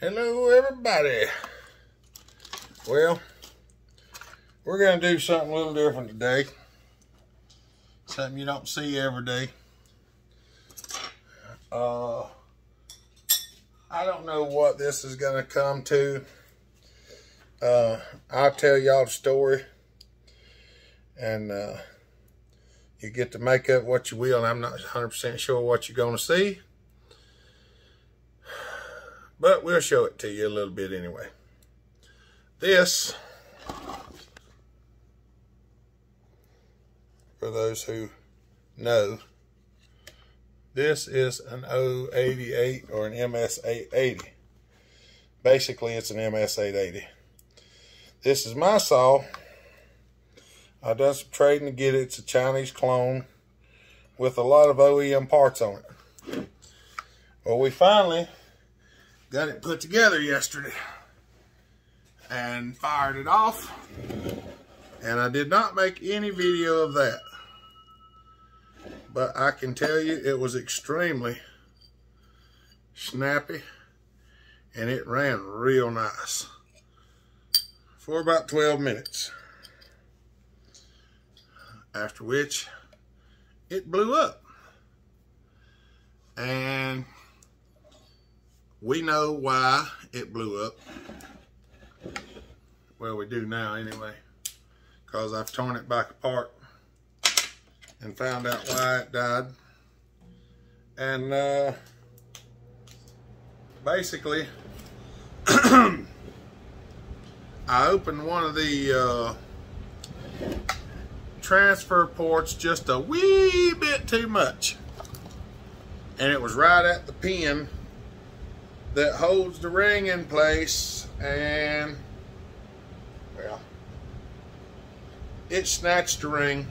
Hello, everybody. Well, we're going to do something a little different today. Something you don't see every day. Uh, I don't know what this is going to come to. Uh, I'll tell y'all the story. And uh, you get to make up what you will. I'm not 100% sure what you're going to see. But we'll show it to you a little bit anyway. This, for those who know, this is an 088 or an MS880. Basically, it's an MS880. This is my saw. I done some trading to get it. It's a Chinese clone with a lot of OEM parts on it. Well, we finally got it put together yesterday and fired it off. And I did not make any video of that. But I can tell you it was extremely snappy and it ran real nice for about 12 minutes. After which it blew up. And we know why it blew up. Well, we do now anyway, because I've torn it back apart and found out why it died. And uh, basically, I opened one of the uh, transfer ports just a wee bit too much. And it was right at the pin that holds the ring in place and well it snatched the ring.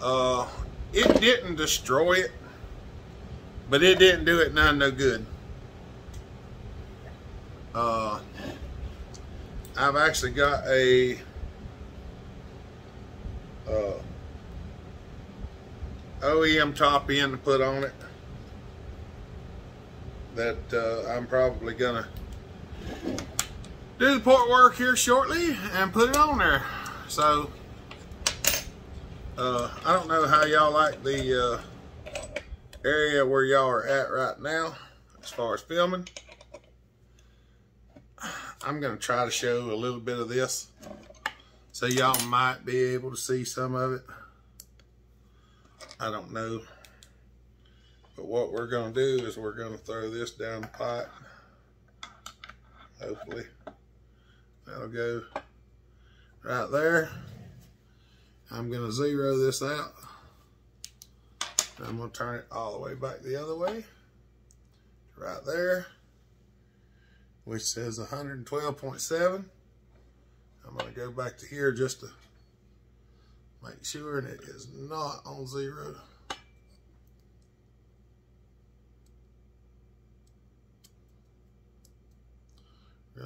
Uh it didn't destroy it but it didn't do it none no good. Uh I've actually got a uh OEM top end to put on it that uh, I'm probably gonna do the port work here shortly and put it on there. So uh, I don't know how y'all like the uh, area where y'all are at right now as far as filming. I'm gonna try to show a little bit of this so y'all might be able to see some of it. I don't know. But what we're going to do is we're going to throw this down the pipe. Hopefully that'll go right there. I'm going to zero this out. I'm going to turn it all the way back the other way. Right there. Which says 112.7. I'm going to go back to here just to make sure and it is not on zero.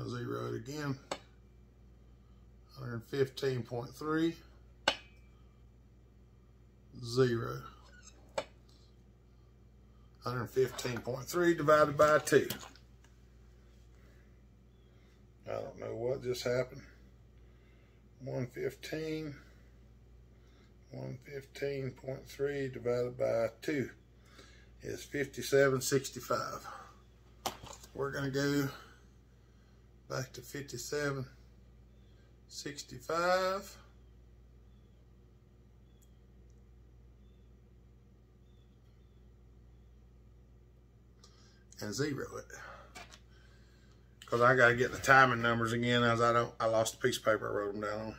Zero it again. 115.3. Zero. 115.3 divided by 2. I don't know what just happened. 115. 115.3 divided by 2 is 57.65. We're going to go back to 57, 65. And zero it. Cause I gotta get the timing numbers again as I don't, I lost a piece of paper I wrote them down on.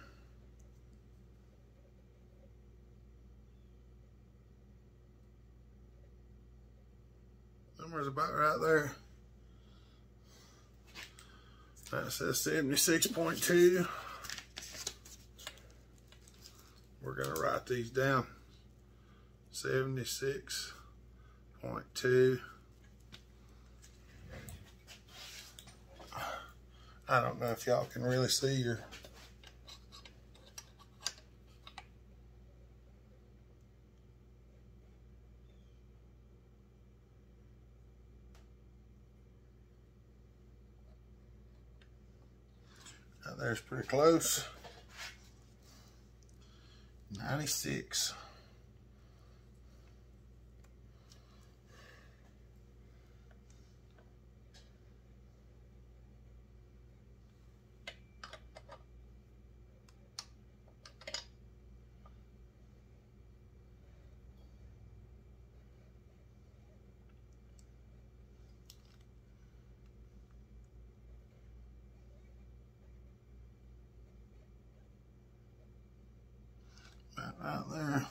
Numbers about right there. That says 76.2. We're going to write these down. 76.2. I don't know if y'all can really see your there's pretty close. 96. Right there.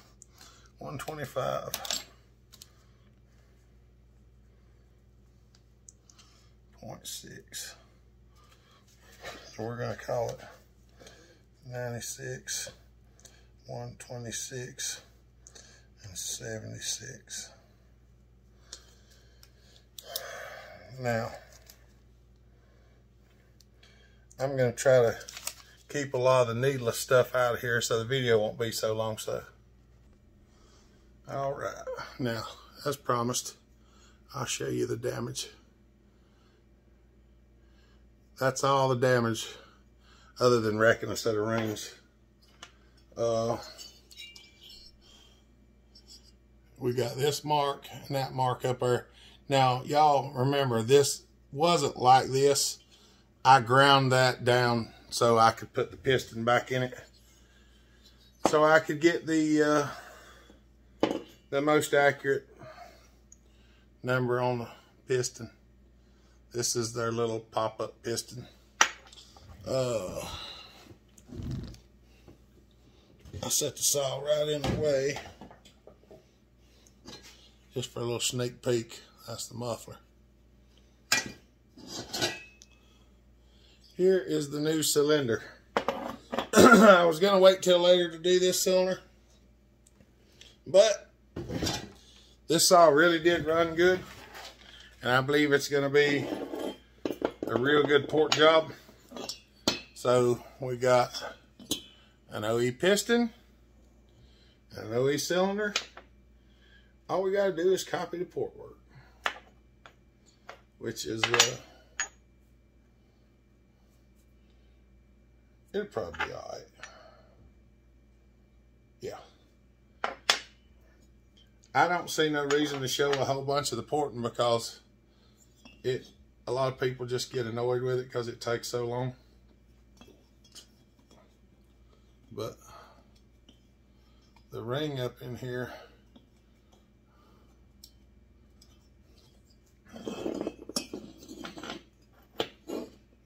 125. Point six. So we're gonna call it 96, 126, and 76. Now, I'm gonna try to keep a lot of the needless stuff out of here so the video won't be so long so. All right now as promised I'll show you the damage. That's all the damage other than wrecking a set of rings. Uh, we got this mark and that mark up there. Now y'all remember this wasn't like this. I ground that down so I could put the piston back in it. So I could get the uh, the most accurate number on the piston. This is their little pop-up piston. Uh, I set the saw right in the way just for a little sneak peek. That's the muffler. Here is the new cylinder. I was going to wait till later to do this cylinder. But this saw really did run good. And I believe it's going to be a real good port job. So we got an OE piston, and an OE cylinder. All we got to do is copy the port work, which is uh, It'll probably be all right. Yeah. I don't see no reason to show a whole bunch of the porting because it a lot of people just get annoyed with it because it takes so long. But the ring up in here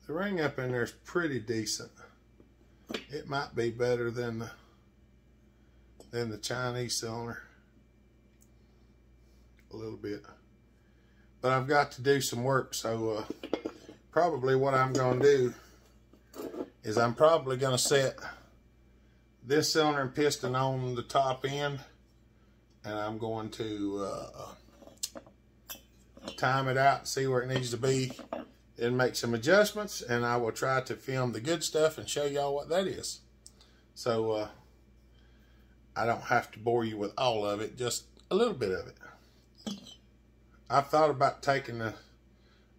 the ring up in there is pretty decent it might be better than the than the Chinese cylinder a little bit. But I've got to do some work so uh, probably what I'm going to do is I'm probably going to set this cylinder and piston on the top end and I'm going to uh, time it out see where it needs to be and make some adjustments and I will try to film the good stuff and show y'all what that is. So uh, I don't have to bore you with all of it, just a little bit of it. I've thought about taking the,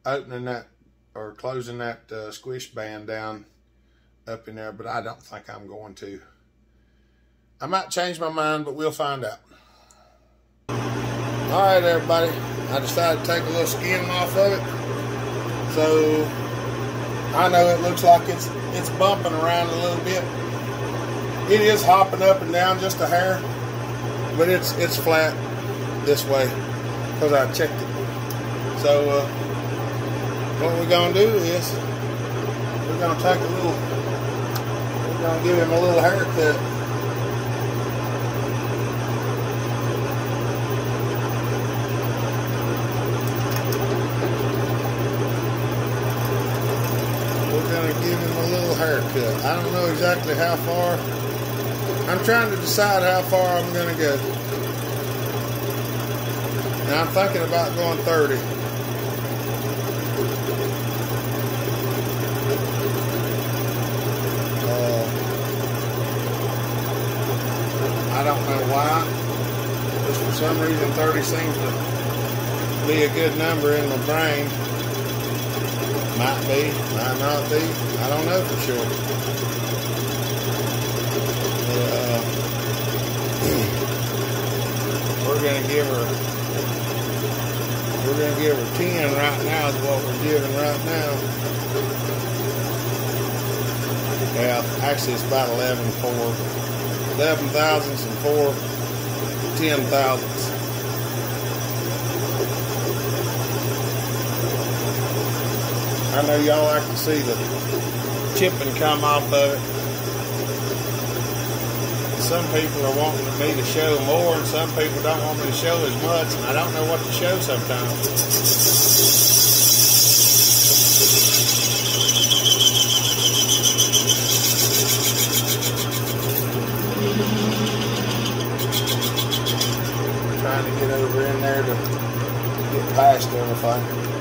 opening that or closing that uh, squish band down up in there, but I don't think I'm going to. I might change my mind, but we'll find out. All right, everybody. I decided to take a little skin off of it. So I know it looks like it's it's bumping around a little bit. It is hopping up and down just a hair, but it's it's flat this way because I checked it. So uh, what we're gonna do is we're gonna take a little, we're gonna give him a little haircut. Haircut. I don't know exactly how far. I'm trying to decide how far I'm going to go. And I'm thinking about going 30. Uh, I don't know why. Just for some reason 30 seems to be a good number in my brain. Might be, might not be. I don't know for sure. Uh, we're gonna give her we're gonna give her 10 right now is what we're giving right now. Yeah, actually it's about 11 for 11 thousandths and four 10 thousandths. I know y'all like to see the chipping come off of it. Some people are wanting me to show more, and some people don't want me to show as much, and I don't know what to show sometimes. Trying to get over in there to get past everything.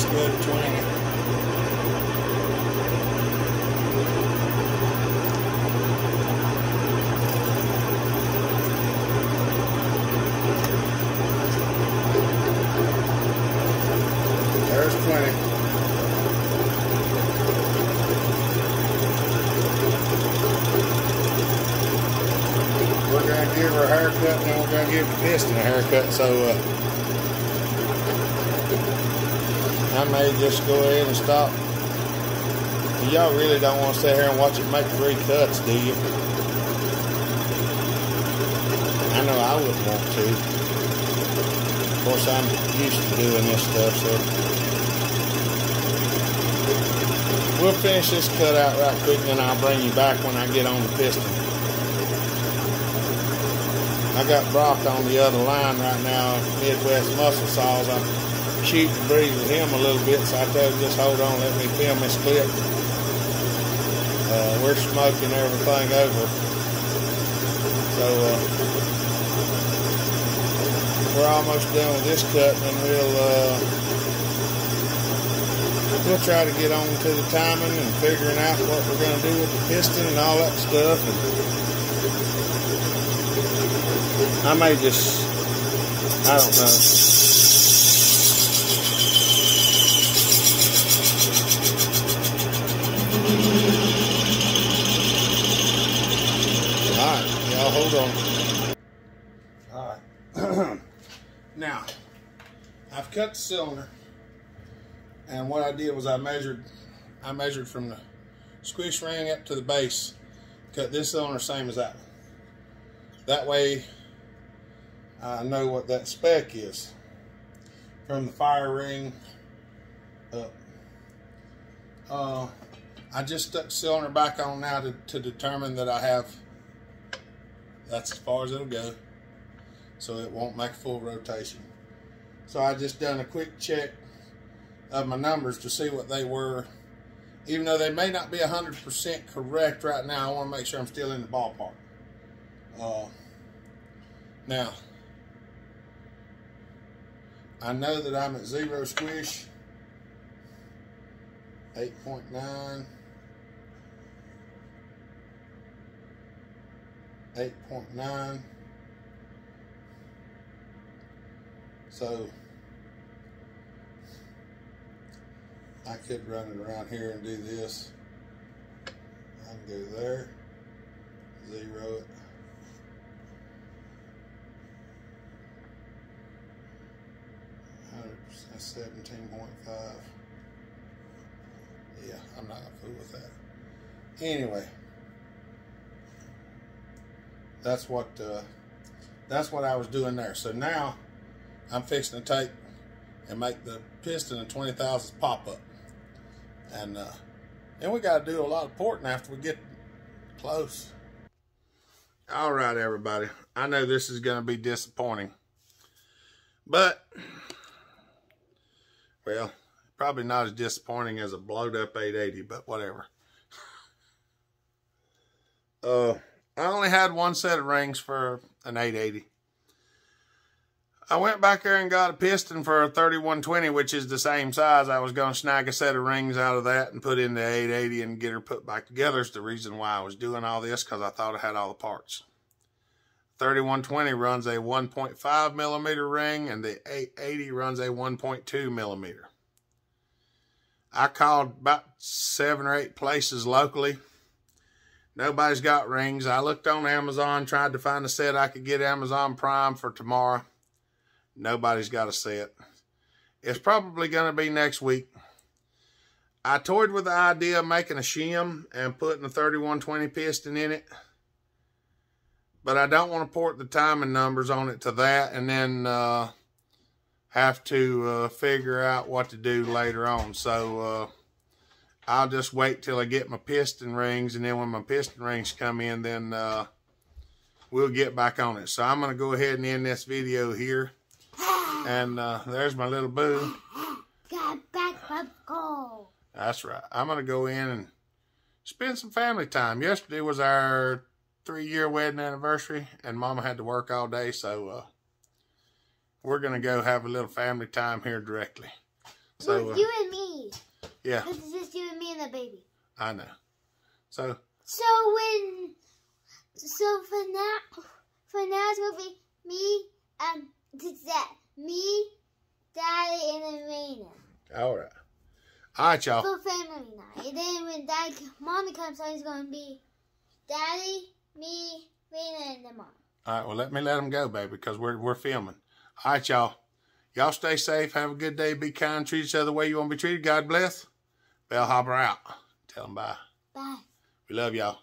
Let's go to 20. There's 20. We're gonna give her a haircut and then we're gonna give the piston a haircut, so uh, I may just go ahead and stop. Y'all really don't want to sit here and watch it make three cuts, do you? I know I wouldn't want to. Of course, I'm used to doing this stuff, so. We'll finish this cut out right quick, and then I'll bring you back when I get on the piston. I got Brock on the other line right now, Midwest Muscle Saws. I'm shooting the breeze with him a little bit, so I told him just hold on, let me film this clip. Uh, we're smoking everything over. So uh, we're almost done with this cut, and we'll uh, we'll try to get on to the timing and figuring out what we're going to do with the piston and all that stuff. And I might just, I don't know. All right, y'all hold on. All right. now, I've cut the cylinder, and what I did was I measured, I measured from the squish ring up to the base. Cut this cylinder same as that one. That way, I know what that spec is from the fire ring up. Uh, I just stuck the cylinder back on now to, to determine that I have, that's as far as it'll go, so it won't make full rotation. So I just done a quick check of my numbers to see what they were. Even though they may not be 100% correct right now, I want to make sure I'm still in the ballpark. Uh, now, I know that I'm at zero squish, 8.9, 8.9. So, I could run it around here and do this. I can go there, zero it. Point five. Yeah, I'm not gonna fool with that. Anyway, that's what uh, that's what I was doing there. So now I'm fixing to take and make the piston and twenty thousandths pop up, and uh, then we got to do a lot of porting after we get close. All right, everybody. I know this is going to be disappointing, but well, probably not as disappointing as a blowed up 880, but whatever. Uh, I only had one set of rings for an 880. I went back there and got a piston for a 3120, which is the same size. I was going to snag a set of rings out of that and put in the 880 and get her put back together. Is the reason why I was doing all this because I thought I had all the parts. 3120 runs a 1.5 millimeter ring and the 880 runs a 1.2 millimeter. I called about seven or eight places locally. Nobody's got rings. I looked on Amazon, tried to find a set I could get Amazon Prime for tomorrow. Nobody's got a set. It's probably going to be next week. I toyed with the idea of making a shim and putting a 3120 piston in it. But I don't want to port the timing numbers on it to that and then uh, have to uh, figure out what to do later on. So uh, I'll just wait till I get my piston rings. And then when my piston rings come in, then uh, we'll get back on it. So I'm going to go ahead and end this video here. And uh, there's my little boo. Got back from school. That's right. I'm going to go in and spend some family time. Yesterday was our three-year wedding anniversary, and Mama had to work all day, so uh, we're going to go have a little family time here directly. So, With uh, you and me. yeah, This is just you and me and the baby. I know. So, So when, so for now, for now it's gonna be me and that me, daddy, and Raina all right. All right, y'all. for family night. And then when dad, mommy comes home, it's gonna be daddy, me, Raina, and the mom. All right, well, let me let them go, baby, because we're, we're filming. All right, y'all. Y'all stay safe. Have a good day. Be kind. Treat each other the way you want to be treated. God bless. Bellhopper out. Tell them bye. Bye. We love y'all.